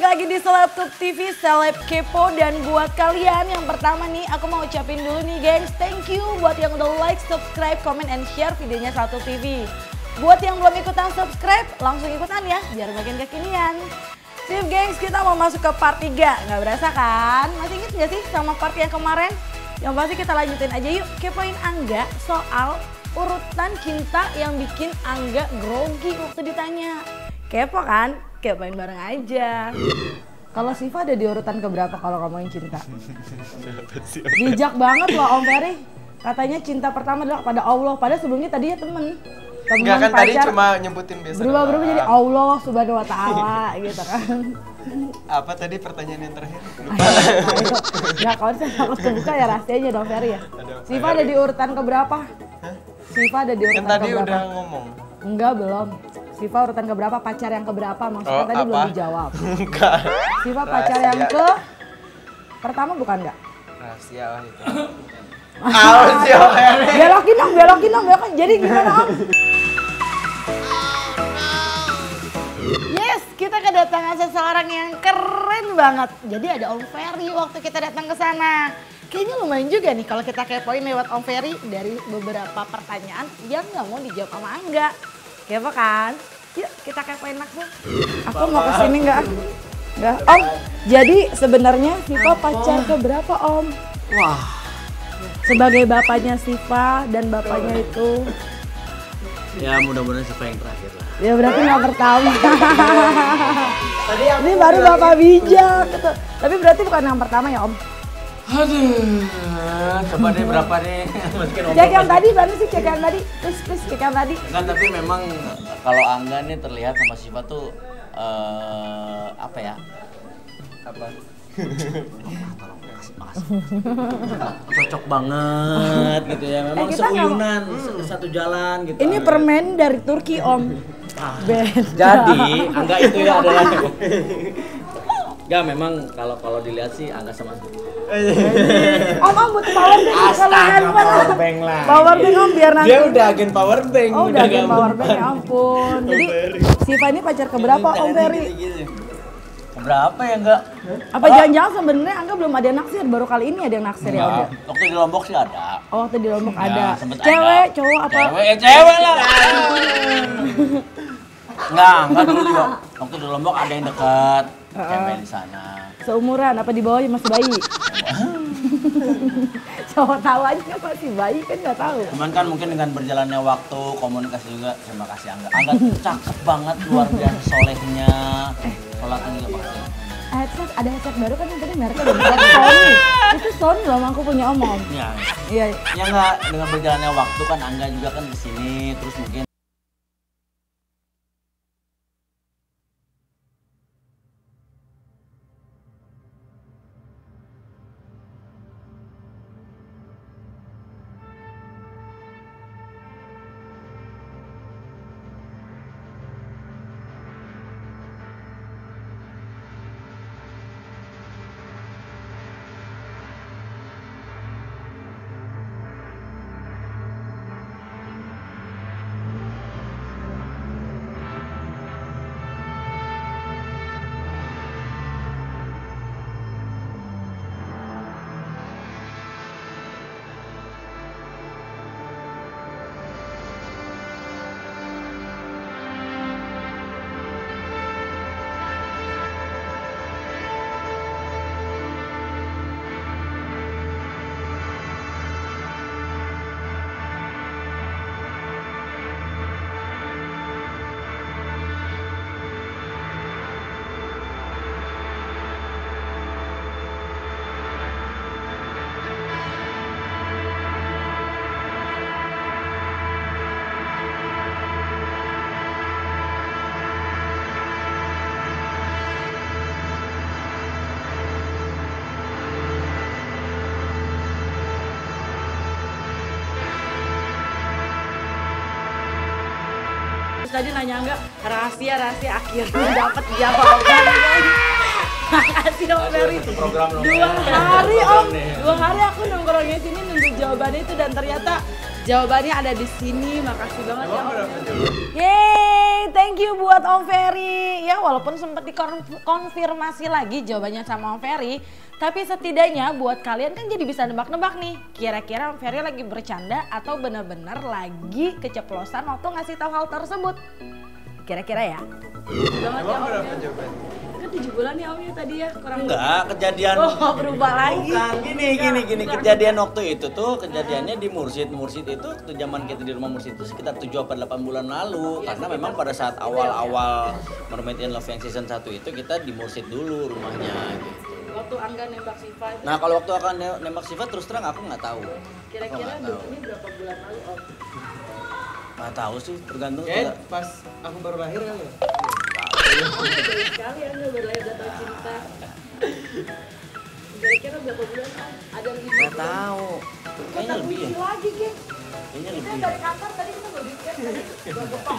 balik lagi di Selebtube TV, Seleb Kepo dan buat kalian yang pertama nih aku mau ucapin dulu nih gengs, thank you buat yang udah like, subscribe, comment, and share videonya Selebtube TV. Buat yang belum ikutan subscribe, langsung ikutan ya biar makin kekinian. Sip gengs, kita mau masuk ke part 3, nggak berasa kan? Masih inget gak sih sama part yang kemarin? Yang pasti kita lanjutin aja yuk, kepoin Angga soal urutan cinta yang bikin Angga grogi waktu ditanya. Kepo kan? Kepoin bareng aja. Kalau Siva ada di urutan keberapa kalau ngomongin cinta? Bijak banget loh Om Ferry. Katanya cinta pertama adalah pada Allah. Padahal sebelumnya tadinya temen. Temen Enggak kan tadi pacar, cuma nyebutin biasa. berubah-berubah doang. jadi Allah subhanahu wa ta'ala gitu kan. Apa tadi pertanyaan yang terakhir? Lupa. Nggak kalau saya takut kebuka ya rahasianya dong Ferry ya. Siva ada di urutan keberapa? Siva ada di urutan Kan tadi keberapa? udah ngomong. Enggak belum. Siva urutan keberapa? Pacar yang keberapa? Maksudnya Oh, tadi belum apa? dijawab. Enggak. Siva pacar yang ke pertama bukan enggak? Rahasia lah itu. Awas ya, Ferry. Belokin dong, belokin dong, belokin. Jadi gimana om? Yes, kita kedatangan seseorang yang keren banget. Jadi ada Om Ferry waktu kita datang ke sana. Kayaknya lumayan juga nih kalau kita kepoin lewat Om Ferry dari beberapa pertanyaan yang nggak mau dijawab sama Angga. Kepo kan? Yuk kita kepoin langsung. Aku mau ke sini nggak? Nggak. Om, jadi sebenarnya Siva pacar ke berapa Om? Wah, Sebagai bapaknya Siva dan bapaknya itu ya mudah-mudahan siapa yang terakhir lah. Ya berarti nggak pertama. Ini baru bapak bijak. Tapi berarti bukan yang pertama ya om. Aduh, coba deh berapa nih? Cek yang tadi, mana sih cek yang tadi? Please, please cek yang tadi. Kan tapi memang kalau Angga nih terlihat sama Siva tuh eh apa ya? Apa? Tolong, makasih. Cocok banget gitu ya. Memang Eh, kita nggak- seuyunan, se- satu jalan gitu. Ini permen dari Turki om. Beda. Jadi, Angga itu ya adalah Enggak, memang kalau kalau dilihat sih Angga sama Om om butuh power bank kalau Astaga, handphone. power bank lah. Power bank om biar nanti. Dia udah agen power bank. Oh udah nggak power bank ya ampun. Jadi Siva ini pacar keberapa om Ferry? Berapa ya enggak? Apa jangan-jangan sebenarnya Angga belum ada yang naksir, baru kali ini ada yang naksir ya om? Enggak. Waktu di Lombok sih ada. Oh waktu di Lombok Ya, ada. Cewek, cowok apa? Cewek, ya cewek lah. Enggak, enggak dulu juga. Waktu di Lombok ada yang dekat. Di sana. Seumuran apa di bawahnya masih bayi? Cowok tahu aja masih bayi kan nggak tahu. Cuman kan mungkin dengan berjalannya waktu, komunikasi juga. Terima kasih Angga. Angga cakep banget, luar biasa solehnya. Sholatnya juga pasti. Headset ada headset baru kan yang tadi mereknya udah bilang Sony. Itu Sony loh aku punya om om. Ya, Iya. ya enggak dengan berjalannya waktu kan Angga juga kan di sini terus mungkin Terus tadi nanya enggak rahasia rahasia akhirnya dapat jawaban. Makasih Om Ferry. dong. Dua hari Om, dua hari aku nongkrongnya sini nunggu jawabannya itu dan ternyata jawabannya ada di sini. Makasih banget ya Om. Yeay, thank you buat Om Ferry. Ya walaupun sempat dikonfirmasi lagi jawabannya sama Om Ferry, tapi setidaknya buat kalian kan jadi bisa nebak-nebak nih. Kira-kira Om Ferry lagi bercanda atau benar-benar lagi keceplosan waktu ngasih tahu hal tersebut. Kira-kira ya. Banget ya, ya. Kan 7 bulan ya Om ya tadi ya, kurang Enggak, kejadian Oh, berubah lagi. Bukan, gini, gini, gini. Kejadian waktu itu tuh, kejadiannya di Mursid. Mursid itu, tuh zaman kita di rumah Mursid itu sekitar 7 apa 8 bulan lalu. Karena memang pada saat awal-awal Mermaid in Love yang season 1 itu, kita di Mursid dulu rumahnya. Gitu. Waktu Angga nembak Siva, Nah, kalau waktu akan ne- nembak Siva, terus terang aku nggak tahu. kira-kira ini berapa bulan lalu Om? Nggak tahu sih, tergantung. Kayak juga. pas aku baru lahir kali ya? Sekali Anda berlahir dan tahu cinta. Kira-kira berapa bulan? Ada lima bulan? tahu. Kayaknya lebih ya. lagi, geng. Kayaknya Kita lebih. dari kantor tadi kita gepok.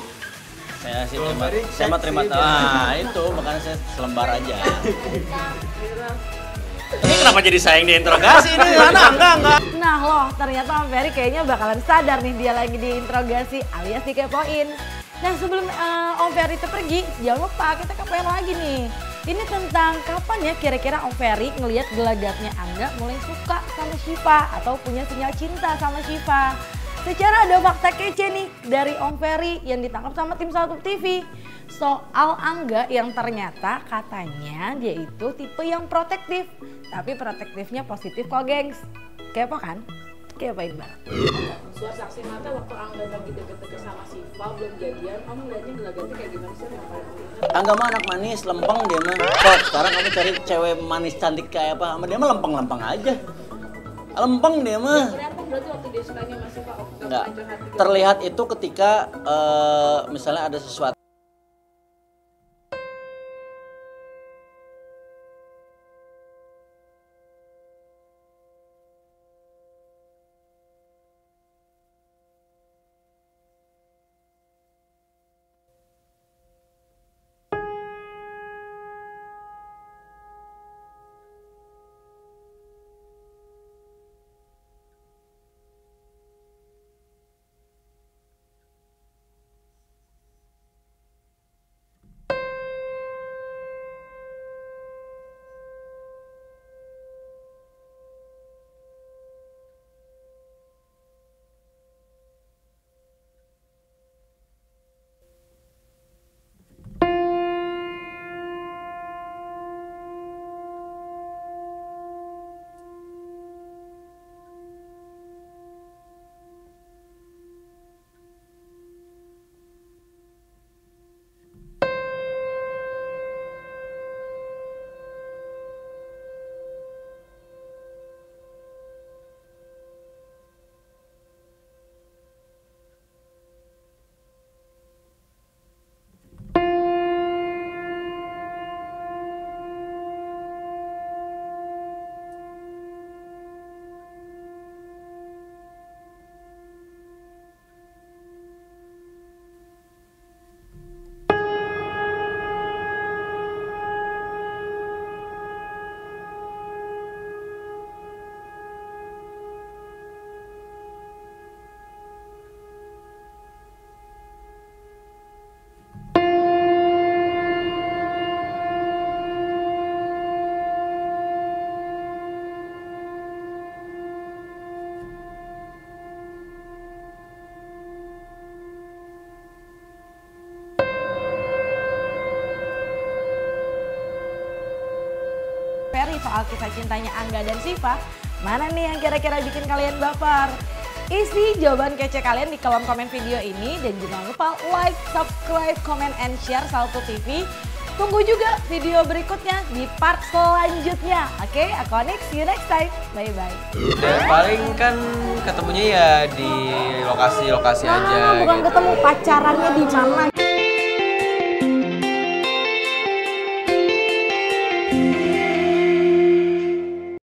Saya sih terima, saya mah terima sih, Ah, itu makanya saya selembar aja. Gitu. Ini kenapa jadi saya yang diinterogasi ini? Enggak, enggak, enggak. Nah loh, ternyata Ferry kayaknya bakalan sadar nih dia lagi diinterogasi alias dikepoin. Nah sebelum eh, Om Ferry itu pergi, jangan lupa kita kepoin lagi nih. Ini tentang kapan ya kira-kira Om Ferry ngelihat gelagatnya Angga mulai suka sama Shiva atau punya sinyal cinta sama Shiva. Secara ada fakta kece nih dari Om Ferry yang ditangkap sama tim Satu TV soal Angga yang ternyata katanya dia itu tipe yang protektif. Tapi protektifnya positif kok gengs. Kepo kan? Kepoin bareng. Suara saksi mata waktu Angga lagi deket-deket sama Siva belum jadian, kamu ngeliatnya gelagatnya kayak gimana sih? Angga mah anak manis, lempeng dia mah. Kok sekarang kamu cari cewek manis cantik kayak apa? Sama dia mah lempeng-lempeng aja. Lempeng dia mah. Enggak. Terlihat itu ketika eh, misalnya ada sesuatu soal kisah cintanya Angga dan Siva, mana nih yang kira-kira bikin kalian baper? Isi jawaban kece kalian di kolom komen video ini dan jangan lupa like, subscribe, comment, and share Salto TV. Tunggu juga video berikutnya di part selanjutnya. Oke, aku Onyx, see you next time. Bye-bye. Ya, paling kan ketemunya ya di lokasi-lokasi Nah, aja bukan gitu. ketemu pacarannya di mana